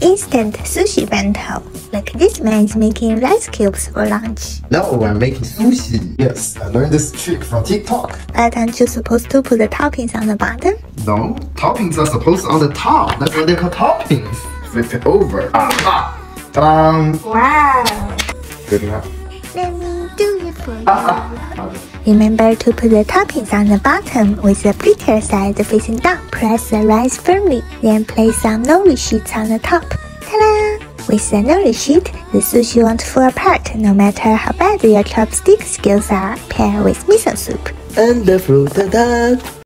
instant sushi bento. Like this man is making rice cubes for lunch. No, I'm making sushi. Yes, I learned this trick from TikTok. But aren't you supposed to put the toppings on the bottom? No, toppings are supposed on the top. That's what they call toppings. Flip it over. Ah, ta-da! Wow! Good enough. Let me do it for you. Remember to put the toppings on the bottom with the prettier side facing down. Press the rice firmly, then place some nori sheets on the top. Ta-da! With the nori sheet, the sushi won't fall apart no matter how bad your chopstick skills are. Pair with miso soup. And the fruit that